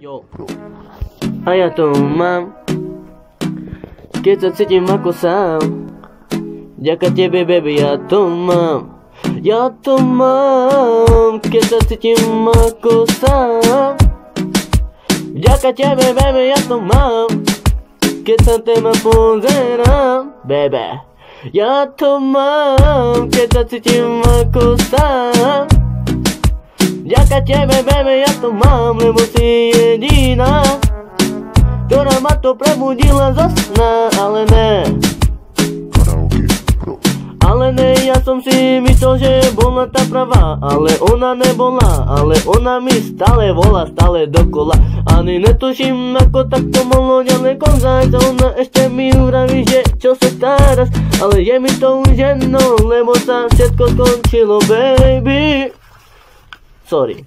Yo. Ay, a tu mam. Que te enseñe más cosas. Ya que te bebé, ya tu mam. Ya tu mam. Que te enseñe más cosas. Ya que te bebé, ya tu mam. Que te me Que te. Vďaka tebe, baby, ja to mám, lebo si jediná Ktorá ma to prebudila zo sna, ale ne. Ale ne, ja som si myslel, že bola tá pravá. Ale ona nebola, ale ona mi stále volá, stále dokola. Ani netuším, ako takto mohlo ďaleko zájsť Ona ešte mi uraví, že čo sa staráš Ale je mi to už jedno, lebo sa všetko skončilo, baby Sorry.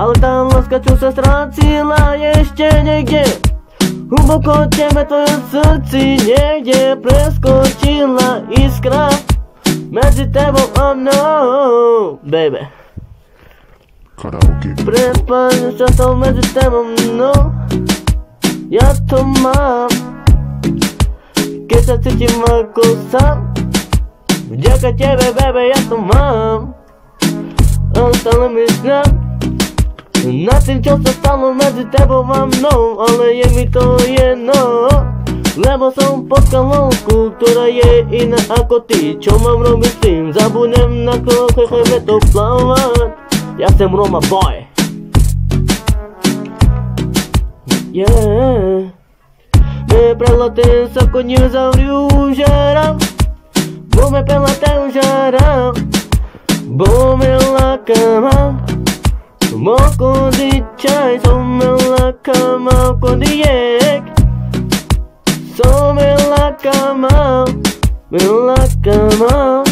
Ale tá láska, čo sa strácila, je ešte niekde. Hlboko tebe v srdci niekde preskočila iskra Medzi tebou a mnou, baby. Karaoke. Prepáč sa to medzi tebou mnou Ja to mám. Keď sa cítim ako sám Vďaka tebe, baby, ja to mám Ale stále myslím na tým, čo sa stalo medzi tebou a mnou Ale je mi to jedno. Lebo som potkal holku, ktorá je iná ako ty. Čo mám robiť s tým? Zabudnem na to, chceme to plávať Ja som Roma boy. Yeah. Me prelatei sa konia zauriu žaram Bo me prelatei žaram Bo 仲間こじちゃいそんな仲間こじえそめらかまめらかま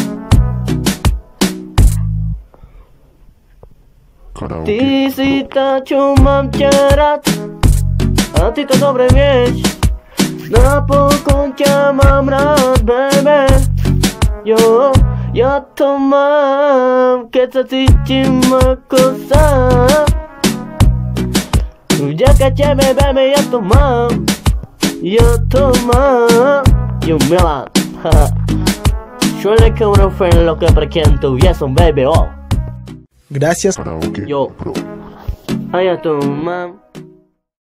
Ty si tačo mám ťa rád A ty to dobre vieš Napokon ťa mám rád, baby Jo Your too mom gets a teaching. Ya caché, me ve, me toma. Yo toma. Yo me la. Suele que uno fue lo que prequien tu y es un baby. Oh. Gracias. Yo. Ay, a tu.